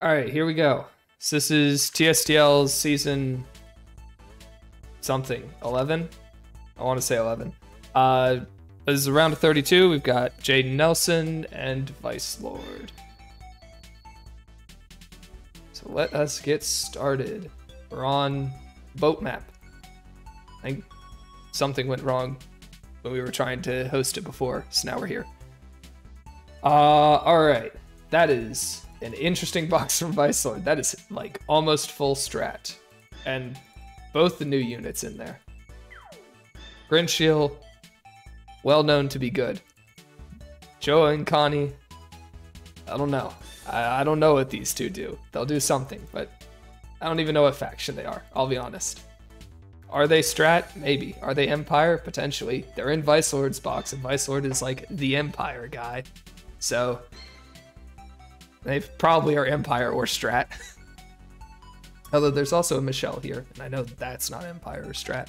All right, here we go. So this is TSdL's season something 11. I want to say 11. Uh, this is around 32. We've got Jayden Nelson and Vicelord. So let us get started. We're on boat map. I think something went wrong when we were trying to host it before, so now we're here. Uh, all right. That is an interesting box from Vicelord. That is like almost full strat. And both the new units in there. Grinshiel, well known to be good. Joa and Connie, I don't know. I, I don't know what these two do. They'll do something, but I don't even know what faction they are, I'll be honest. Are they Strat? Maybe. Are they Empire? Potentially. They're in Vicelord's box, and Vicelord is like the Empire guy. So they probably are Empire or Strat. Although there's also a Michelle here, and I know that's not Empire or Strat.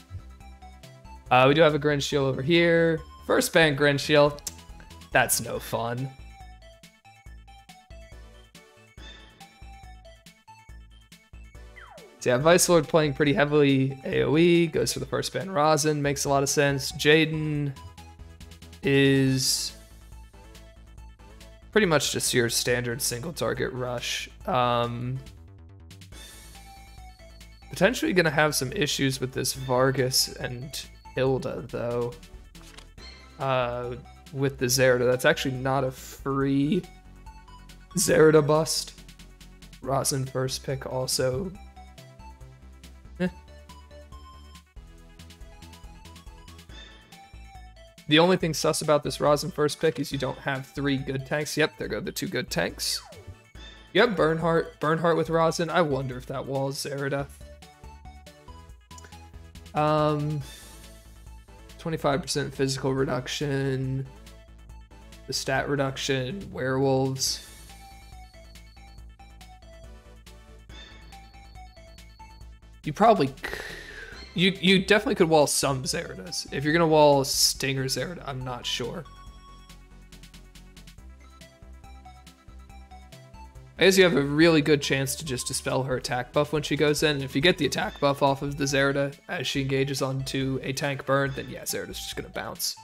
Uh, we do have a Grinshield over here. First ban Grinshield. That's no fun. So yeah, Vicelord playing pretty heavily AoE, goes for the first ban Rosin, makes a lot of sense. Jayden is pretty much just your standard single target rush. Um, potentially going to have some issues with this Vargas and Hilda, though. Uh, with the Zerida. That's actually not a free Zerida bust. Rosin first pick also. The only thing sus about this Rosin first pick is you don't have three good tanks. Yep, there go the two good tanks. Yep, Bernhardt. Bernhardt with Rosin. I wonder if that wall is Zerida. Um, 25% physical reduction, the stat reduction, werewolves. You probably, you you definitely could wall some Zeridas. If you're gonna wall Stinger Zerida, I'm not sure. I guess you have a really good chance to just dispel her attack buff when she goes in. And if you get the attack buff off of the Zerida as she engages onto a tank burn, then yeah, Zerida's just gonna bounce.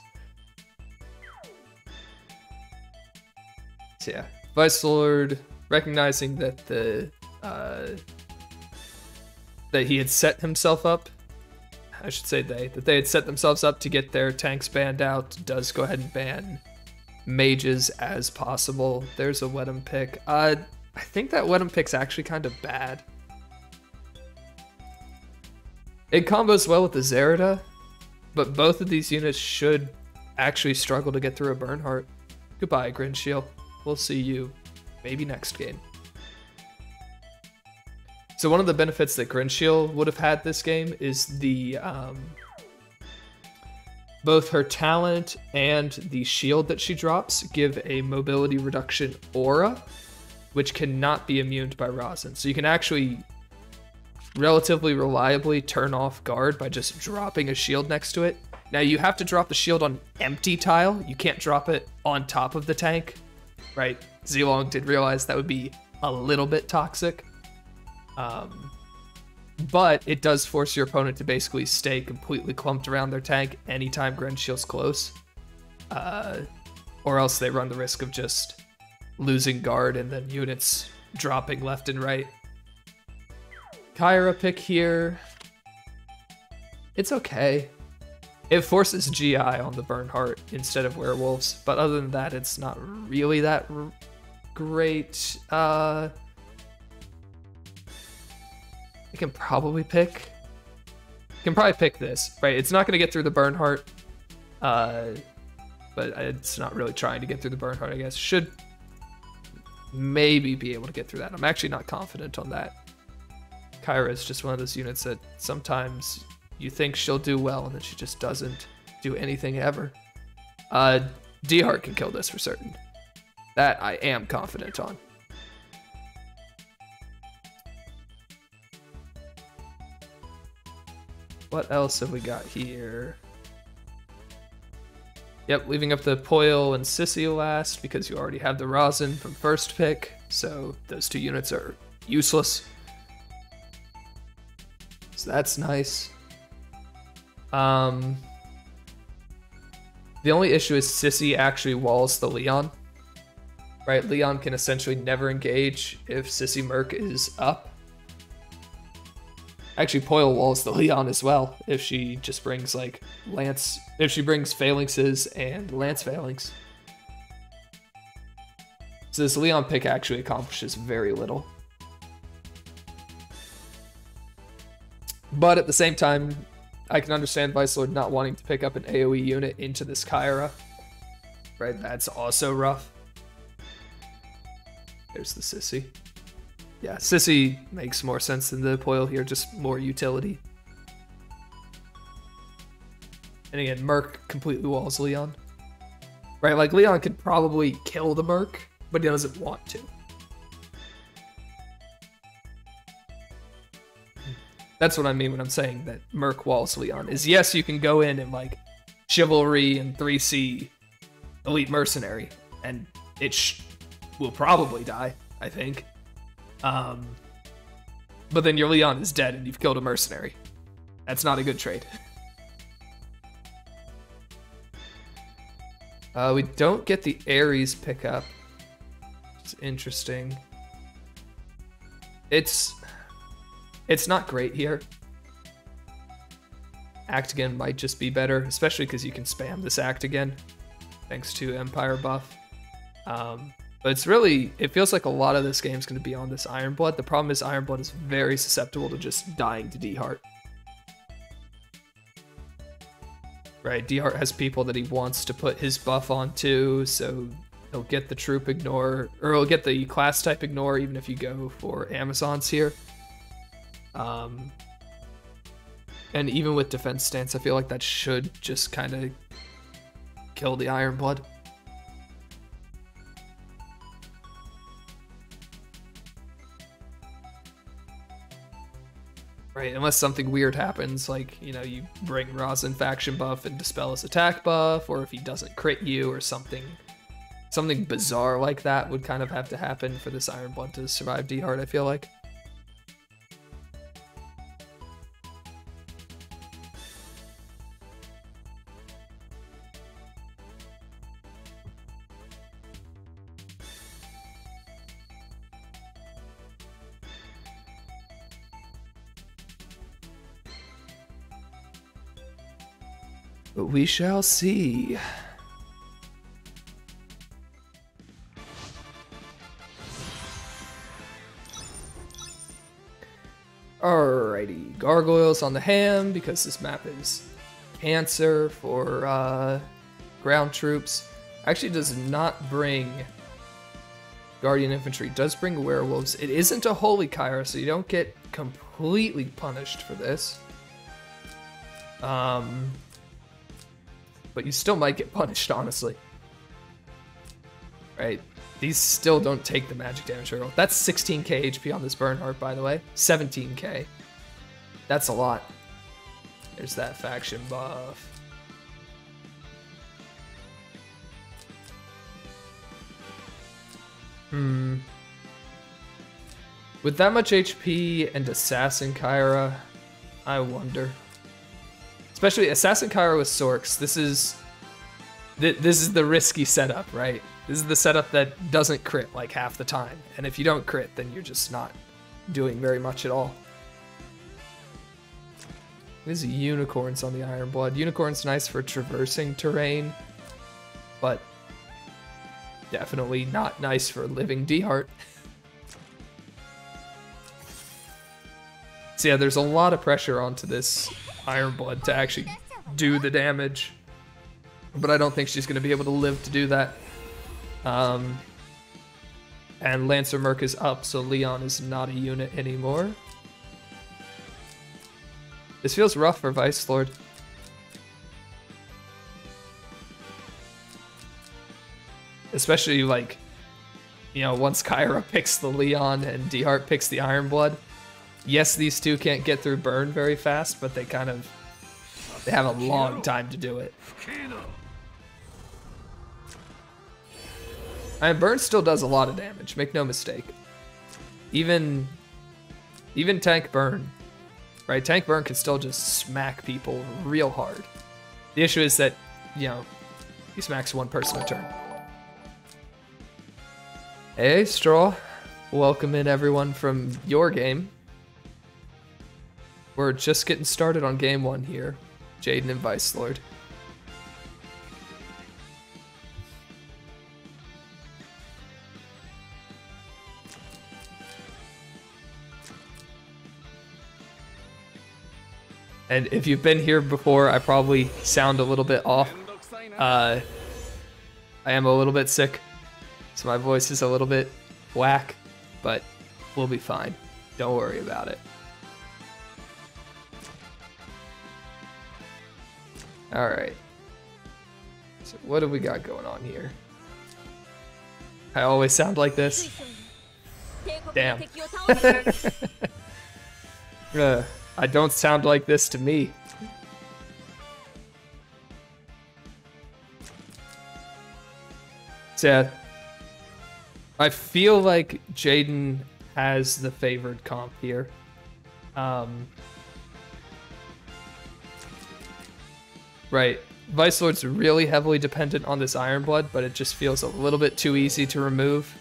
So yeah, Vicelord recognizing that the uh, that he had set himself up. I should say they that they had set themselves up to get their tanks banned out. Does go ahead and ban mages as possible. There's a Wedham pick. Uh, I think that Wedham pick's actually kind of bad. It combos well with the Zerida, but both of these units should actually struggle to get through a Bernhardt. Goodbye, Grinshield. We'll see you maybe next game. So one of the benefits that Grinshield would have had this game is the um, both her talent and the shield that she drops give a mobility reduction aura which cannot be immune by rosin. So you can actually relatively reliably turn off guard by just dropping a shield next to it. Now you have to drop the shield on empty tile. You can't drop it on top of the tank, right? Zilong did realize that would be a little bit toxic. Um, but it does force your opponent to basically stay completely clumped around their tank anytime Grenshield's close. Uh, or else they run the risk of just losing guard and then units dropping left and right. Kyra pick here. It's okay. It forces GI on the Bernhardt instead of werewolves, but other than that, it's not really that great. Uh, I can probably pick. I can probably pick this, right? It's not going to get through the Bernhardt, uh, but it's not really trying to get through the Bernhardt, I guess. Should maybe be able to get through that. I'm actually not confident on that. Kyra is just one of those units that sometimes you think she'll do well and then she just doesn't do anything ever. Uh, D-Heart can kill this for certain. That I am confident on. What else have we got here? Yep, leaving up the Poil and Sissy last because you already have the Rosin from first pick, so those two units are useless. So that's nice. Um, the only issue is Sissy actually walls the Leon. Right, Leon can essentially never engage if Sissy Merc is up. Actually, Poil walls the Leon as well if she just brings like Lance, if she brings Phalanxes and Lance Phalanx. So this Leon pick actually accomplishes very little. But at the same time, I can understand Vicelord not wanting to pick up an AoE unit into this Kyra. Right, that's also rough. There's the Sissy. Yeah, Sissy makes more sense than the Poil here, just more utility. And again, Merc completely walls Leon. Right, like Leon could probably kill the Merc, but he doesn't want to. That's what I mean when I'm saying that Merc walls Leon. Is yes, you can go in and like chivalry and 3C elite mercenary, and it will probably die. I think. Um, but then your Leon is dead and you've killed a mercenary. That's not a good trade. Uh, we don't get the Ares pickup. It's interesting. It's it's not great here. Act again might just be better, especially because you can spam this act again, thanks to Empire buff. Um, but it's really, it feels like a lot of this game is going to be on this Iron Blood. The problem is Iron Blood is very susceptible to just dying to D-Heart. Right, D-Heart has people that he wants to put his buff on too, so he'll get the troop ignore, or he'll get the class type ignore even if you go for Amazons here. Um, and even with defense stance, I feel like that should just kind of kill the Iron Blood. Right, unless something weird happens, like, you know, you bring Rosin faction buff and dispel his attack buff, or if he doesn't crit you or something something bizarre like that would kind of have to happen for this Iron Blood to survive D-Heart, I feel like. But we shall see. Alrighty, gargoyles on the ham because this map is cancer for uh, ground troops. Actually, does not bring guardian infantry. Does bring werewolves. It isn't a holy Kyra, so you don't get completely punished for this. Um, but you still might get punished, honestly. Right? These still don't take the magic damage hurdle. That's 16k HP on this Bernhardt, by the way. 17k. That's a lot. There's that faction buff. Hmm. With that much HP and Assassin Kyra, I wonder. Especially Assassin Kyra with Sorks. This is th this is the risky setup, right? This is the setup that doesn't crit like half the time. And if you don't crit, then you're just not doing very much at all. There's unicorns on the Iron Blood. Unicorn's nice for traversing terrain, but definitely not nice for living D-Heart. so yeah, there's a lot of pressure onto this Iron Blood to actually do the damage. But I don't think she's going to be able to live to do that. Um, and Lancer Merc is up, so Leon is not a unit anymore. This feels rough for Vicelord. Especially like, you know, once Kyra picks the Leon and D-Heart picks the Iron Blood yes, these two can't get through burn very fast, but they kind of they have a long time to do it. And Burn still does a lot of damage, make no mistake. Even even Tank Burn, right? Tank Burn can still just smack people real hard. The issue is that, you know, he smacks one person a turn. Hey, Straw. Welcome in everyone from your game. We're just getting started on game one here. Jayden and Vicelord. And if you've been here before, I probably sound a little bit off. Uh, I am a little bit sick, so my voice is a little bit whack, but we'll be fine. Don't worry about it. All right. So what do we got going on here? I always sound like this. Damn. uh, I don't sound like this to me. So, I feel like Jayden has the favored comp here. Um, right. Vicelord's really heavily dependent on this Iron Blood, but it just feels a little bit too easy to remove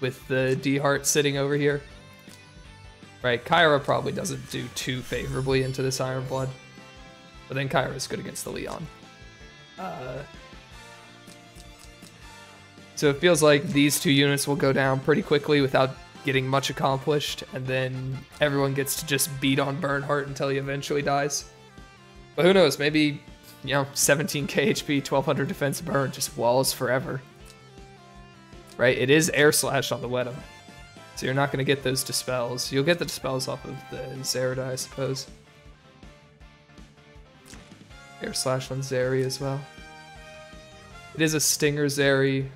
with the D Heart sitting over here. Right, Kyra probably doesn't do too favorably into this Iron Blood. But then Kyra's good against the Leon. Uh, so it feels like these two units will go down pretty quickly without getting much accomplished, and then everyone gets to just beat on Bernhardt until he eventually dies. But who knows, maybe, you know, 17k HP, 1200 defense burn just walls forever. Right, it is air slash on the Wedham. So you're not going to get those dispels. You'll get the dispels off of the Zerida, I suppose. Air slash on Zeri as well. It is a Stinger Zeri.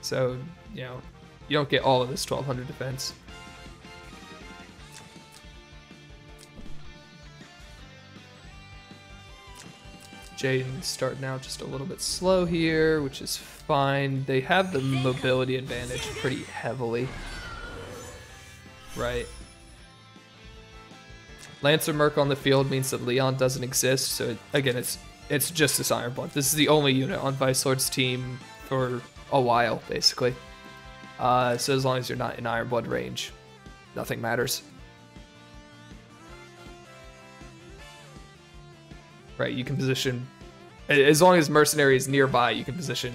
So, you know, you don't get all of this 1200 defense. Jayden starting out just a little bit slow here, which is fine. They have the mobility advantage pretty heavily. Right. Lancer Merc on the field means that Leon doesn't exist, so again, it's it's just this Iron Blood. This is the only unit on Vicelord's team for a while, basically. Uh, so as long as you're not in Iron Blood range, nothing matters. Right, you can position as long as Mercenary is nearby, you can position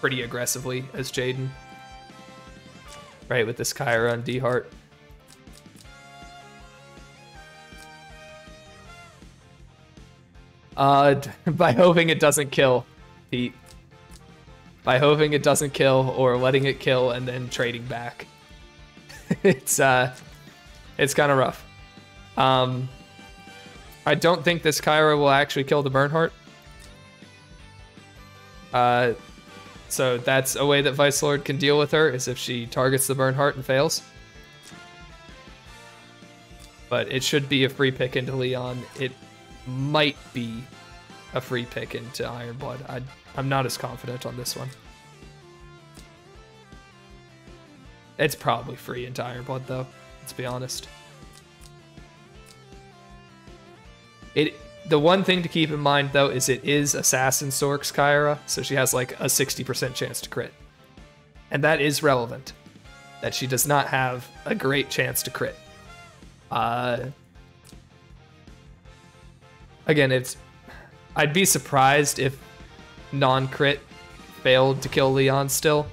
pretty aggressively as Jayden. Right, with this Kyra and D-Heart. Uh, by hoping it doesn't kill, Pete. By hoping it doesn't kill or letting it kill and then trading back. it's, uh, it's kind of rough. Um, I don't think this Kyra will actually kill the Bernhardt. Uh, so that's a way that Vicelord can deal with her, is if she targets the Bernhardt and fails. But it should be a free pick into Leon. It might be a free pick into Iron Blood. I, I'm not as confident on this one. It's probably free into Iron Blood, though. Let's be honest. It the one thing to keep in mind though is it is Assassin Sork's Kyra, so she has like a 60% chance to crit. And that is relevant. That she does not have a great chance to crit. Uh Again, it's I'd be surprised if non-crit failed to kill Leon still.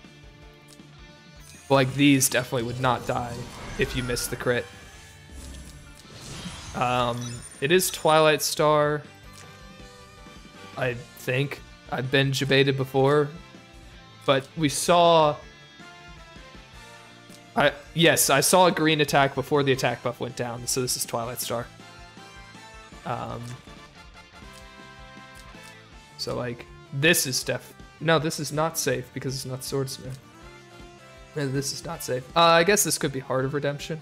Like these definitely would not die if you miss the crit. Um it is Twilight Star. I think. I've been debated before. But we saw... I Yes, I saw a green attack before the attack buff went down, so this is Twilight Star. Um, so, like, this is def... No, this is not safe because it's not Swordsmith. This is not safe. Uh, I guess this could be Heart of Redemption.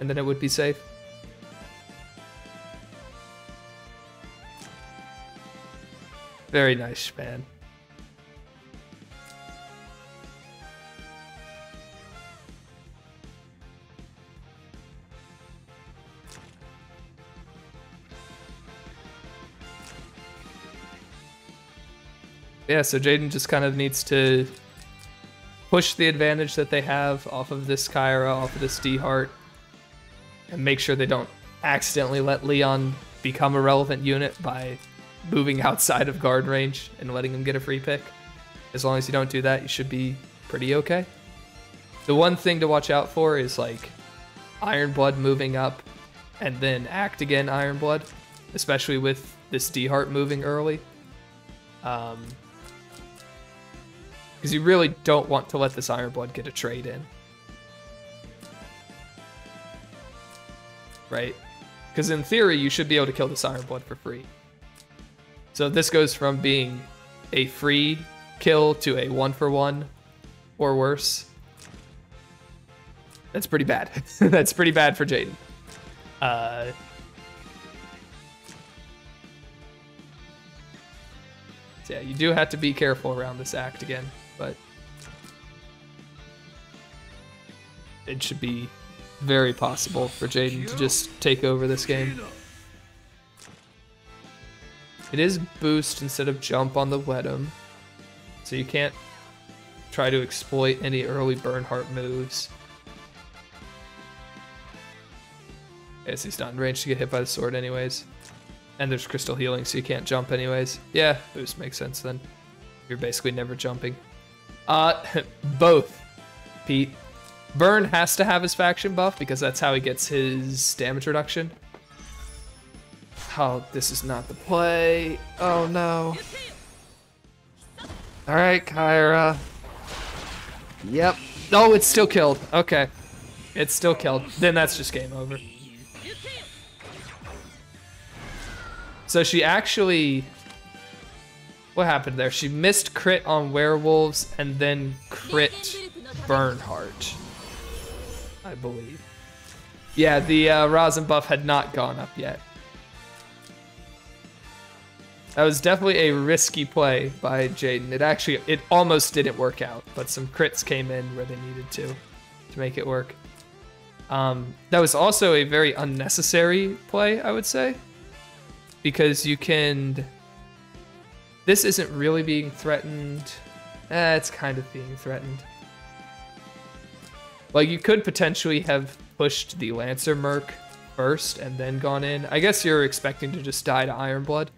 And then it would be safe. Very nice, man. Yeah, so Jayden just kind of needs to push the advantage that they have off of this Kyra, off of this D Heart, and make sure they don't accidentally let Leon become a relevant unit by moving outside of guard range and letting him get a free pick. As long as you don't do that, you should be pretty okay. The one thing to watch out for is like Iron Blood moving up and then act again Iron Blood, especially with this D Heart moving early. Um, because you really don't want to let this Iron Blood get a trade in. Right? Because in theory, you should be able to kill this Iron Blood for free. So this goes from being a free kill to a one for one or worse. That's pretty bad. That's pretty bad for Jayden. Uh, so yeah, you do have to be careful around this act again, but it should be very possible for Jayden to just take over this game. It is boost instead of jump on the Wedum, so you can't try to exploit any early Bernhardt moves. Guess he's not in range to get hit by the sword anyways. And there's crystal healing, so you can't jump anyways. Yeah, boost makes sense then. You're basically never jumping. Uh, both, Pete. Burn has to have his faction buff because that's how he gets his damage reduction. Oh, this is not the play. Oh no. Alright, Kyra. Yep. Oh, it's still killed. Okay. It's still killed. Then that's just game over. So she actually... What happened there? She missed crit on werewolves and then crit Bernhardt. I believe. Yeah, the uh, Rosin buff had not gone up yet. That was definitely a risky play by Jayden. It actually, it almost didn't work out, but some crits came in where they needed to, to make it work. Um, that was also a very unnecessary play, I would say, because you can. This isn't really being threatened. Eh, it's kind of being threatened. Like you could potentially have pushed the Lancer Merc first and then gone in. I guess you're expecting to just die to Iron Blood.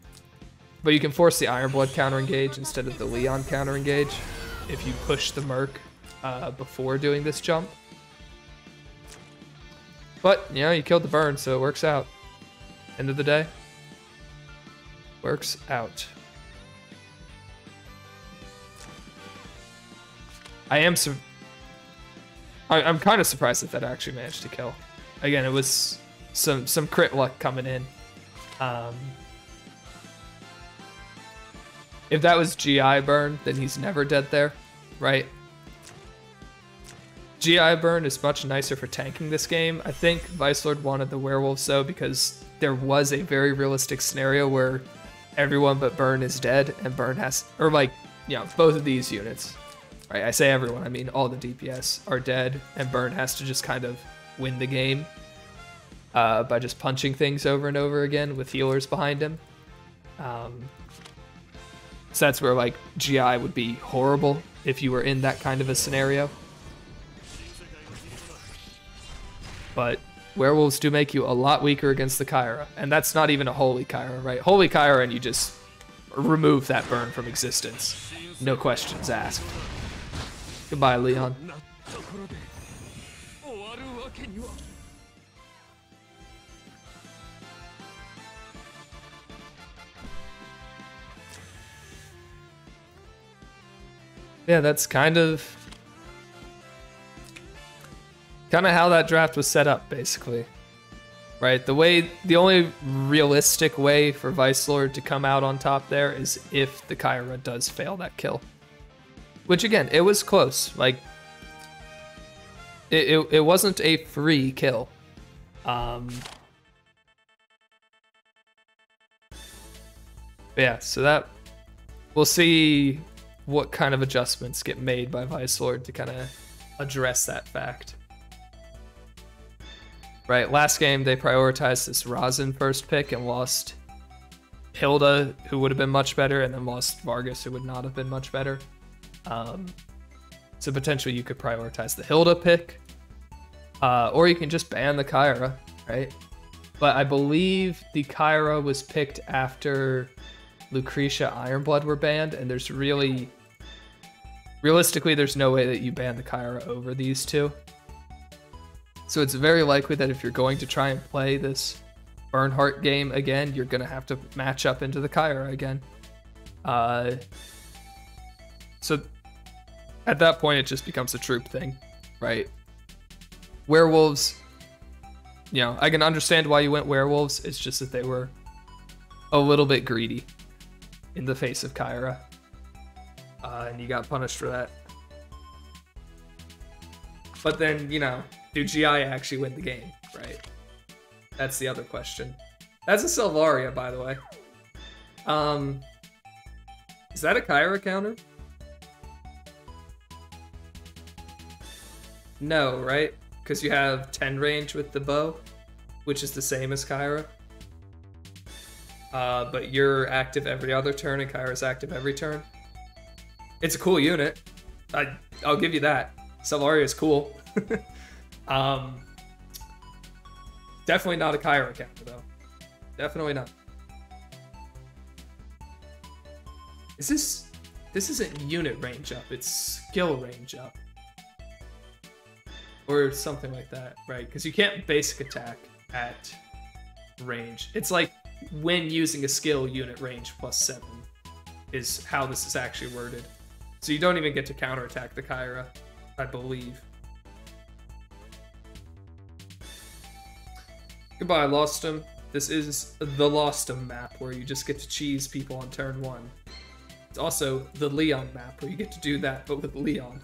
But you can force the Iron Blood counter engage instead of the Leon counter engage if you push the Merc uh, before doing this jump. But, you know, you killed the burn, so it works out. End of the day. Works out. I am I, am kind of surprised that that actually managed to kill. Again, it was some some crit luck coming in. Um, if that was GI burn, then he's never dead there, right? GI burn is much nicer for tanking this game. I think Vicelord wanted the werewolves so because there was a very realistic scenario where everyone but Burn is dead and Burn has, or like, you know, both of these units Right, I say everyone, I mean all the DPS are dead, and Burn has to just kind of win the game uh, by just punching things over and over again with healers behind him. Um, so that's where like GI would be horrible if you were in that kind of a scenario. But werewolves do make you a lot weaker against the Kyra, and that's not even a holy Kyra, right? Holy Kyra, and you just remove that burn from existence. No questions asked. Goodbye, Leon. Yeah, that's kind of kind of how that draft was set up, basically. Right? The way, the only realistic way for Vicelord to come out on top there is if the Kyra does fail that kill. Which again, it was close. Like it, it, it wasn't a free kill. Um yeah, so that we'll see what kind of adjustments get made by Vicelord to kind of address that fact. Right, last game they prioritized this Rosin first pick and lost Hilda, who would have been much better, and then lost Vargas, who would not have been much better. Um, so potentially you could prioritize the Hilda pick, uh, or you can just ban the Kyra, right? But I believe the Kyra was picked after Lucretia Ironblood were banned, and there's really, realistically, there's no way that you ban the Kyra over these two. So it's very likely that if you're going to try and play this Bernhardt game again, you're going to have to match up into the Kyra again. Uh, so at that point, it just becomes a troop thing, right? Werewolves, you know, I can understand why you went werewolves. It's just that they were a little bit greedy in the face of Kyra. Uh, and you got punished for that. But then, you know, do GI actually win the game, right? That's the other question. That's a Selvaria, by the way. Um, is that a Kyra counter? No, right? Because you have 10 range with the bow, which is the same as Kyra. Uh, but you're active every other turn and Kyra's active every turn. It's a cool unit. I, I'll give you that. Selvaria is cool. um, definitely not a Kyra counter, though. Definitely not. Is this... This isn't unit range up, it's skill range up. Or something like that, right? Because you can't basic attack at range. It's like when using a skill unit range plus 7 is how this is actually worded. So you don't even get to counterattack the Kyra, I believe. Goodbye, Lostum. This is the Lostum map, where you just get to cheese people on turn 1. It's also the Leon map, where you get to do that, but with Leon.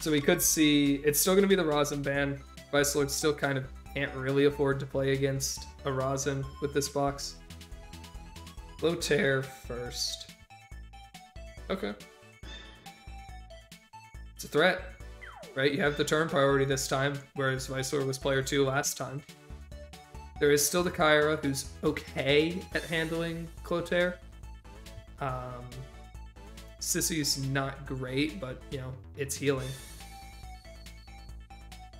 So we could see... It's still going to be the Rosin ban. Vice Lord still kind of can't really afford to play against a Rosin with this box. Clotaire first. Okay. It's a threat, right? You have the turn priority this time, whereas Vicelord was player two last time. There is still the Kyra, who's okay at handling Clotaire. Um, Sissy's not great, but, you know, it's healing.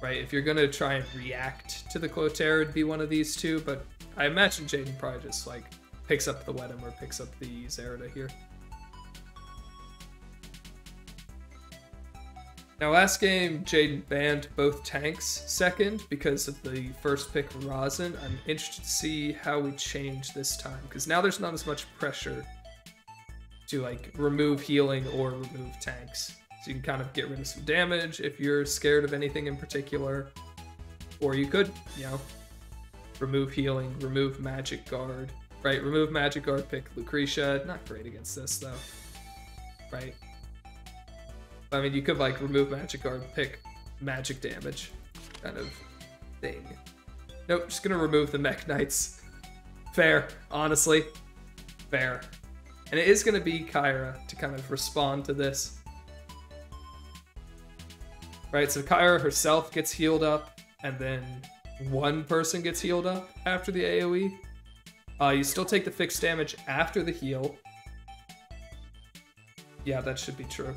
Right, if you're gonna try and react to the Clotaire, it'd be one of these two, but I imagine Jayden probably just, like, picks up the Wedem or picks up the Zerida here. Now, last game, Jayden banned both tanks second because of the first pick Rosin. I'm interested to see how we change this time because now there's not as much pressure to like remove healing or remove tanks. So you can kind of get rid of some damage if you're scared of anything in particular. Or you could, you know, remove healing, remove magic guard. Right, remove magic guard, pick Lucretia. Not great against this though. Right? I mean, you could like remove magic guard, pick magic damage kind of thing. Nope, just gonna remove the mech knights. Fair, honestly. Fair. And it is gonna be Kyra to kind of respond to this. Right, so Kyra herself gets healed up, and then one person gets healed up after the AoE. Uh, you still take the fixed damage after the heal. Yeah, that should be true.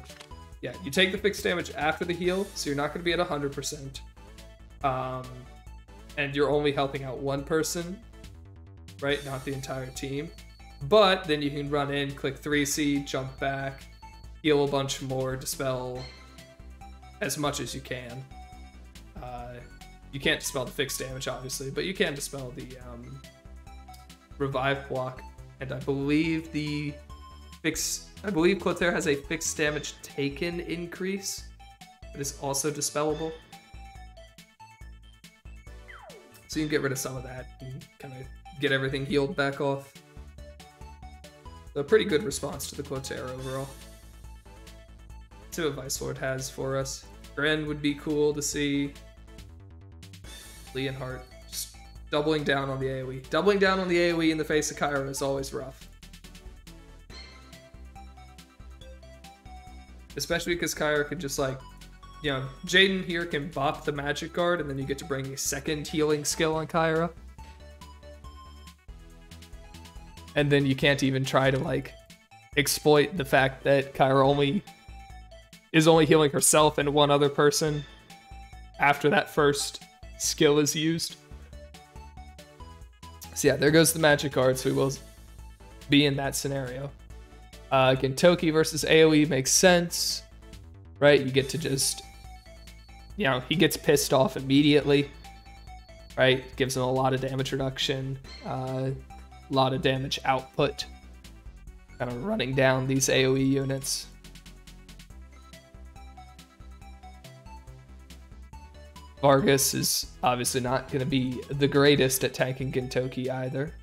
Yeah, you take the fixed damage after the heal, so you're not going to be at 100%. Um, and you're only helping out one person, right? Not the entire team. But then you can run in, click 3C, jump back, heal a bunch more, dispel as much as you can. Uh, you can't dispel the fixed damage, obviously, but you can dispel the um, revive block. And I believe the fix I believe Clotaire has a fixed damage taken increase that is also dispellable. So you can get rid of some of that and kind of get everything healed back off. A pretty good response to the Clotaire overall. See what Vicelord has for us. Gren would be cool to see. Leonhardt just doubling down on the AoE. Doubling down on the AoE in the face of Kyra is always rough. Especially because Kyra could just like, you know, Jayden here can bop the magic guard and then you get to bring a second healing skill on Kyra. and then you can't even try to like exploit the fact that Kyra only is only healing herself and one other person after that first skill is used. So yeah, there goes the magic arts. We will be in that scenario. Uh, Gintoki versus AoE makes sense, right? You get to just, you know, he gets pissed off immediately, right? Gives him a lot of damage reduction, uh, a lot of damage output, kind of running down these AoE units. Vargas is obviously not going to be the greatest at tanking Gintoki either.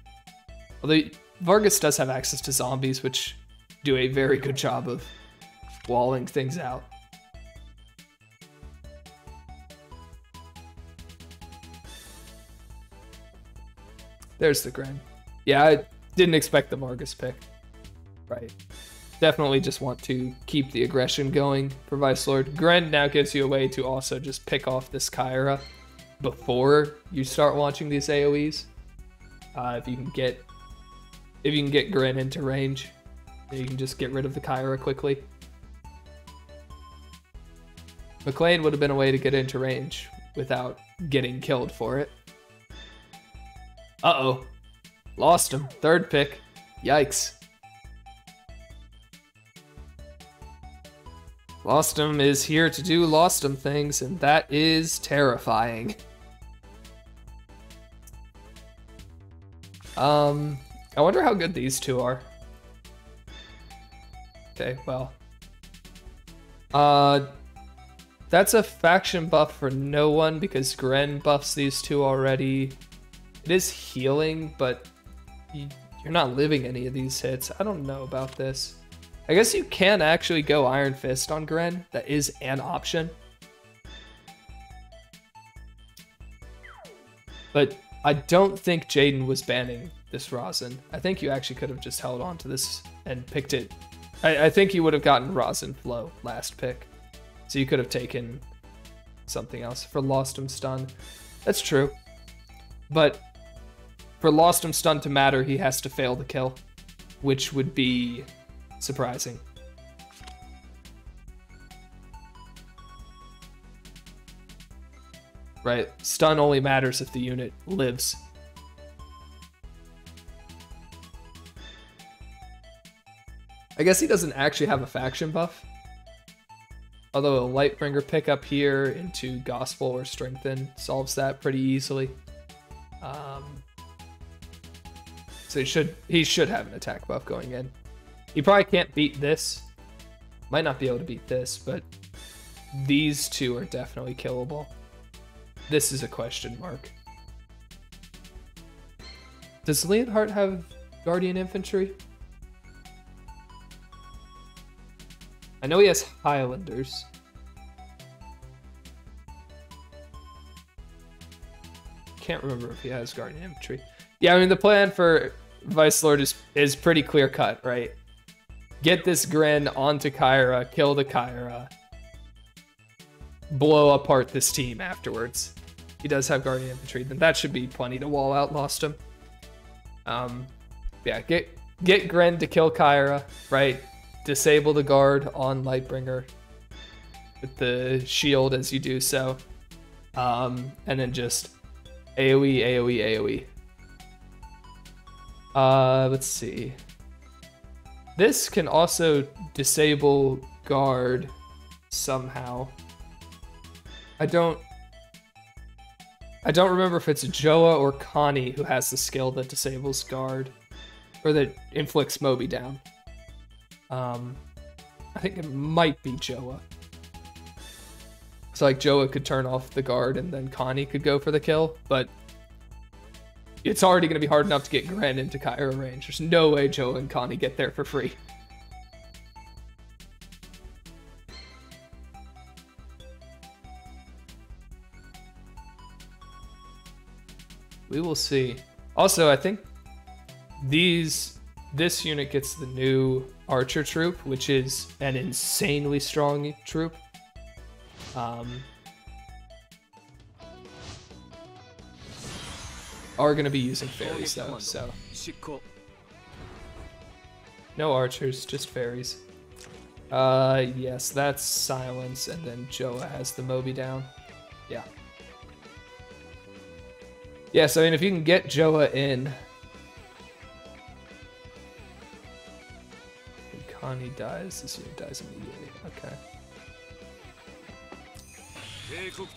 Although Vargas does have access to zombies, which do a very good job of walling things out. There's the grin. Yeah, I didn't expect the Vargas pick. Right. Definitely just want to keep the aggression going for Vicelord. Gren now gives you a way to also just pick off this Kyra before you start launching these AoEs. Uh, if you can get if you can get Gren into range, you can just get rid of the Kyra quickly. McLean would have been a way to get into range without getting killed for it. Uh-oh. Lostum. Third pick. Yikes. Lostum is here to do Lostum things, and that is terrifying. Um, I wonder how good these two are. Okay, well. Uh, that's a faction buff for no one because Gren buffs these two already. It is healing, but you're not living any of these hits. I don't know about this. I guess you can actually go Iron Fist on Gren. That is an option. But I don't think Jayden was banning this Rosin. I think you actually could have just held on to this and picked it. I, I think you would have gotten Rosin Flow last pick. So you could have taken something else for Lostum Stun. That's true. But for Lostum Stun to matter, he has to fail the kill, which would be surprising. Right, stun only matters if the unit lives. I guess he doesn't actually have a faction buff. Although a Lightbringer pickup here into Gospel or Strengthen solves that pretty easily. Um, so he should he should have an attack buff going in. He probably can't beat this. Might not be able to beat this, but these two are definitely killable. This is a question mark. Does Leonhardt have Guardian Infantry? I know he has Highlanders. Can't remember if he has Guardian Infantry. Yeah, I mean, the plan for Vicelord is, is pretty clear cut, right? Get this Gren onto Kyra, kill the Kyra, blow apart this team afterwards. He does have Guardian Infantry, then that should be plenty to wall out Lostum. Um, yeah, get get Gren to kill Kyra, right? Disable the guard on Lightbringer with the shield as you do so. Um, and then just AoE, AoE, AoE. Uh, let's see. This can also disable guard somehow. I don't I don't remember if it's Joa or Connie who has the skill that disables guard or that inflicts Moby down. Um I think it might be Joa. So like Joa could turn off the guard and then Connie could go for the kill, but it's already going to be hard enough to get Gren into Kyra range. There's no way Joe and Connie get there for free. We will see. Also, I think these this unit gets the new archer troop, which is an insanely strong troop. Um, are going to be using fairies though, so No archers, just fairies. Uh, yes, that's silence, and then Joa has the Moby down. Yeah. Yeah, so I mean, if you can get Joa in. And Connie dies, this unit dies immediately. Okay.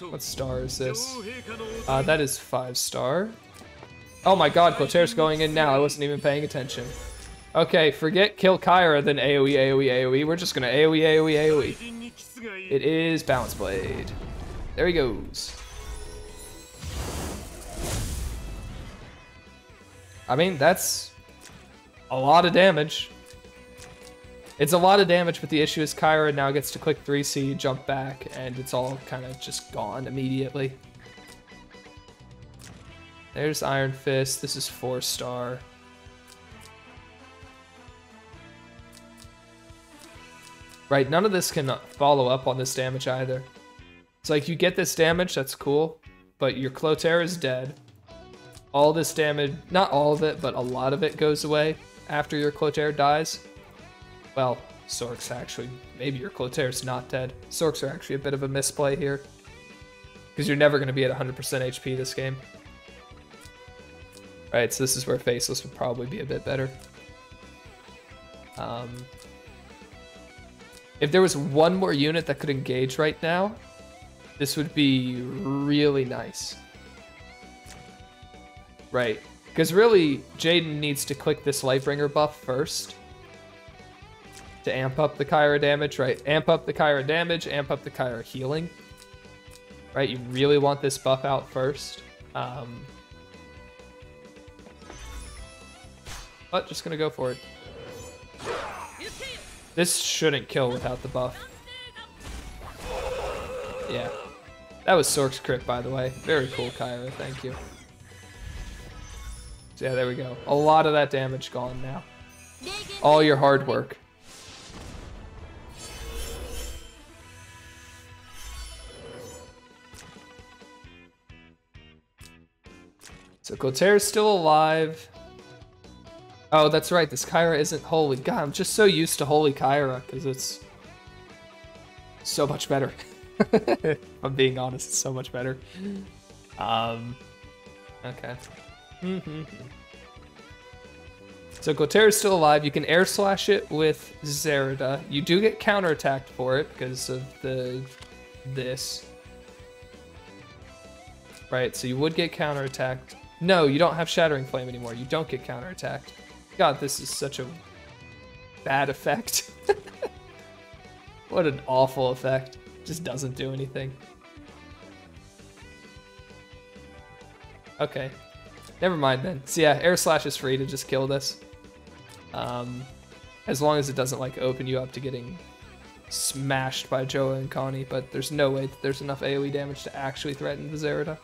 What star is this? Uh, that is five star. Oh my god, Clotair's going in now. I wasn't even paying attention. Okay, forget kill Kyra, then AoE, AoE, AoE. We're just gonna AoE, AoE, AoE. It is Balance Blade. There he goes. I mean, that's a lot of damage. It's a lot of damage, but the issue is Kyra now gets to click 3C, jump back, and it's all kind of just gone immediately. There's Iron Fist. This is 4 star. Right, none of this can follow up on this damage either. It's like you get this damage, that's cool, but your Clotair is dead. All this damage, not all of it, but a lot of it goes away after your Clotair dies. Well, Sorks actually. Maybe your Clotair's not dead. Sorks are actually a bit of a misplay here. Because you're never going to be at 100% HP this game. Right, so this is where Faceless would probably be a bit better. Um, if there was one more unit that could engage right now, this would be really nice. Right, because really, Jayden needs to click this Lightbringer buff first to amp up the Kyra damage, right? Amp up the Kyra damage, amp up the Kyra healing. Right, you really want this buff out first. Um, but just gonna go for it. This shouldn't kill without the buff. Yeah. That was Sork's crit, by the way. Very cool, Kyra. Thank you. So yeah, there we go. A lot of that damage gone now. All your hard work. So Clotair is still alive. Oh, that's right. This Kyra isn't holy. God, I'm just so used to holy Kyra because it's so much better. I'm being honest, it's so much better. Um, okay. Mhm. so Clotair is still alive. You can air slash it with Zerida. You do get counterattacked for it because of the this. Right, so you would get counterattacked no, you don't have Shattering Flame anymore. You don't get counterattacked. God, this is such a bad effect. what an awful effect. Just doesn't do anything. Okay. Never mind then. So yeah, Air Slash is free to just kill this. Um, as long as it doesn't like open you up to getting smashed by Joa and Connie, but there's no way that there's enough AoE damage to actually threaten the Zerida.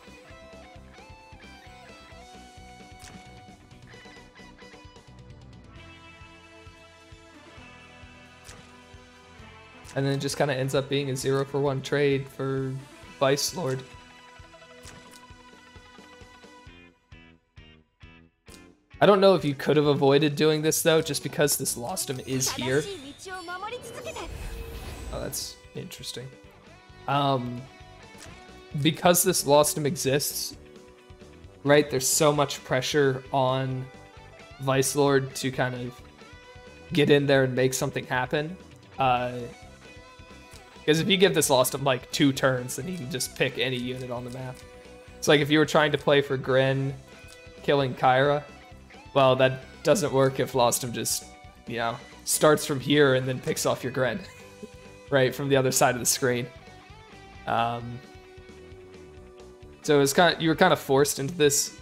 And then it just kind of ends up being a zero for one trade for Vicelord. I don't know if you could have avoided doing this though, just because this Lostum is here. Oh, that's interesting. Um, because this Lostum exists, right, there's so much pressure on Vicelord to kind of get in there and make something happen. Uh, because if you give this lost Lostum like two turns, then he can just pick any unit on the map. It's like if you were trying to play for Gren, killing Kyra, well, that doesn't work if Lostum just, you know, starts from here and then picks off your Gren, right, from the other side of the screen. Um, so it was kind of, you were kind of forced into this,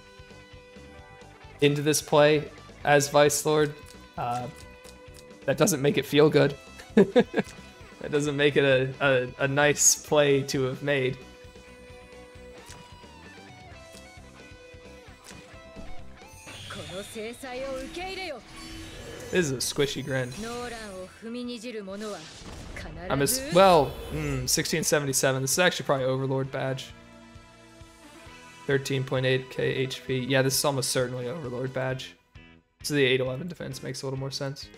into this play as Vicelord. Uh, that doesn't make it feel good. That doesn't make it a, a, a nice play to have made. This is a squishy Gren. I'm as well. Mm, 1677. This is actually probably Overlord badge. 13.8k HP. Yeah, this is almost certainly Overlord badge. So the 811 defense makes a little more sense.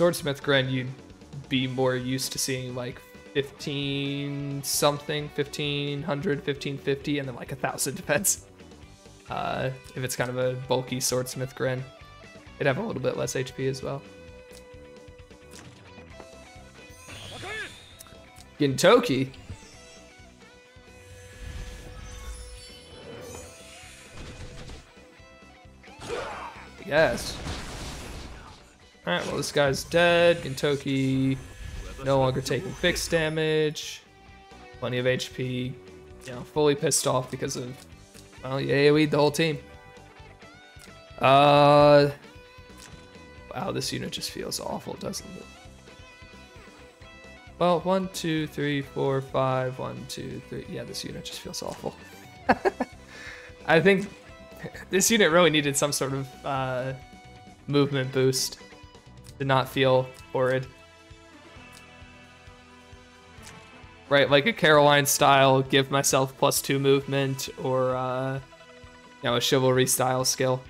Swordsmith Gren, you'd be more used to seeing like 15 something, 1500, 1550, and then like a thousand defense. Uh, if it's kind of a bulky Swordsmith Gren, it'd have a little bit less HP as well. Gintoki. Yes. Alright, well this guy's dead. Gintoki no longer taking fixed damage. Plenty of HP. You know, fully pissed off because of, well, you AoE'd the whole team. Uh, wow, this unit just feels awful, doesn't it? Well, one, two, three, four, five, one, two, three. Yeah, this unit just feels awful. I think this unit really needed some sort of uh, movement boost to not feel horrid. Right, like a Caroline style, give myself plus two movement, or uh, you know, a chivalry style skill.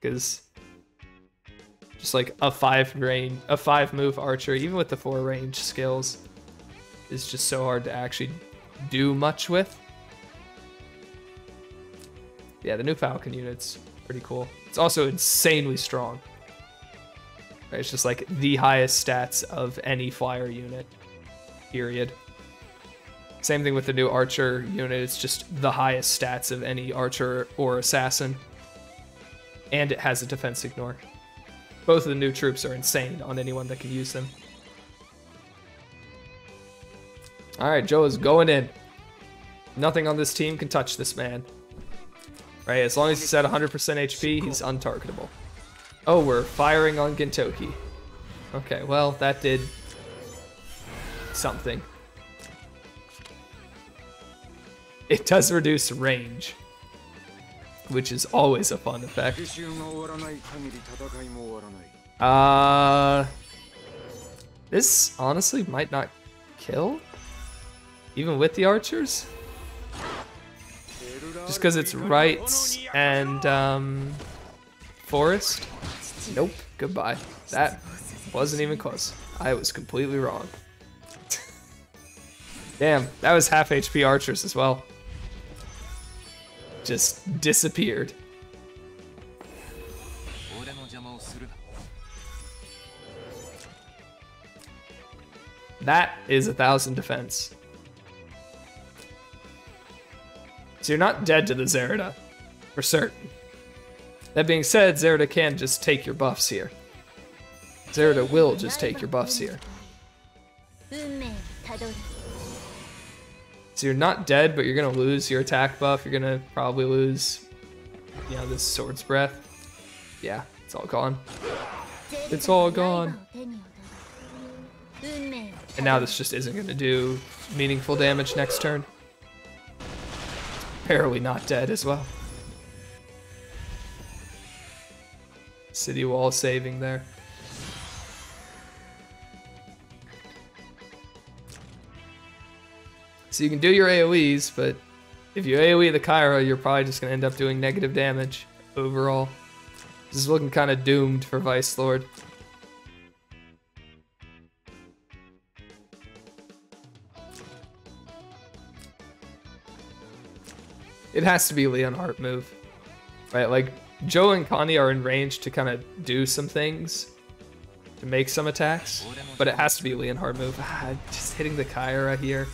Because just like a five range, a five move archer, even with the four range skills, is just so hard to actually do much with. Yeah, the new Falcon unit's pretty cool. It's also insanely strong. It's just like the highest stats of any flyer unit period. Same thing with the new archer unit, it's just the highest stats of any archer or assassin. And it has a defense ignore. Both of the new troops are insane on anyone that can use them. Alright, Joe is going in. Nothing on this team can touch this man. Right, as long as he's at 100% HP, he's untargetable. Oh, we're firing on Gintoki. Okay, well, that did something. It does reduce range, which is always a fun effect. Uh, this honestly might not kill, even with the archers. Just because it's rights and um, forest. Nope, goodbye. That wasn't even close. I was completely wrong. Damn, that was half HP archers as well. Just disappeared. That is a thousand defense. So you're not dead to the Zerida, for certain. That being said, Zerida can just take your buffs here. Zerida will just take your buffs here. So you're not dead, but you're gonna lose your attack buff. You're gonna probably lose, you know, this sword's breath. Yeah, it's all gone. It's all gone. And now this just isn't gonna do meaningful damage next turn. Barely not dead as well. City wall saving there. So you can do your AoEs, but if you AoE the Kyra, you're probably just going to end up doing negative damage overall. This is looking kind of doomed for Vicelord. It has to be Leonhardt move, right? Like, Joa and Connie are in range to kind of do some things, to make some attacks, but it has to be Leonhardt move. Ah, just hitting the Kyra here.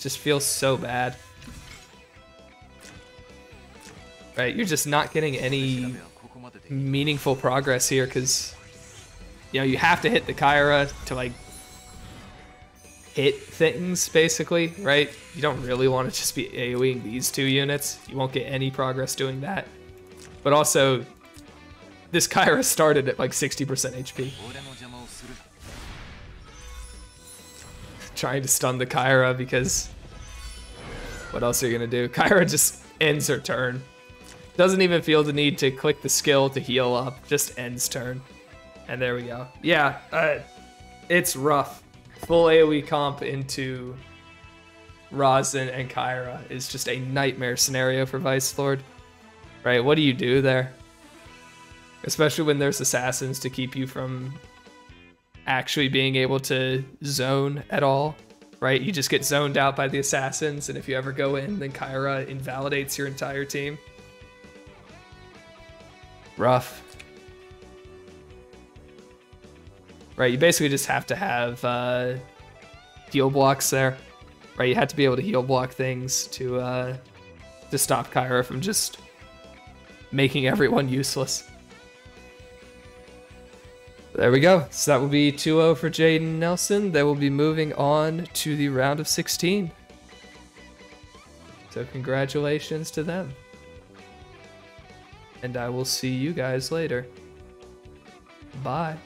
Just feels so bad. Right, you're just not getting any meaningful progress here because, you know, you have to hit the Kyra to, like, hit things, basically, right? You don't really want to just be AoEing these two units. You won't get any progress doing that. But also, this Kyra started at, like, 60% HP. trying to stun the Kyra because what else are you gonna do? Kyra just ends her turn. Doesn't even feel the need to click the skill to heal up, just ends turn. And there we go. Yeah, uh, it's rough. Full AoE comp into Rossin and Kyra is just a nightmare scenario for Vicelord. Right, what do you do there? especially when there's assassins to keep you from actually being able to zone at all, right? You just get zoned out by the assassins, and if you ever go in, then Kyra invalidates your entire team. Rough. Right, you basically just have to have uh, heal blocks there. Right, you have to be able to heal block things to uh, to stop Kyra from just making everyone useless. There we go. So that will be 2-0 for Jayden Nelson. They will be moving on to the round of 16. So congratulations to them. And I will see you guys later. Bye.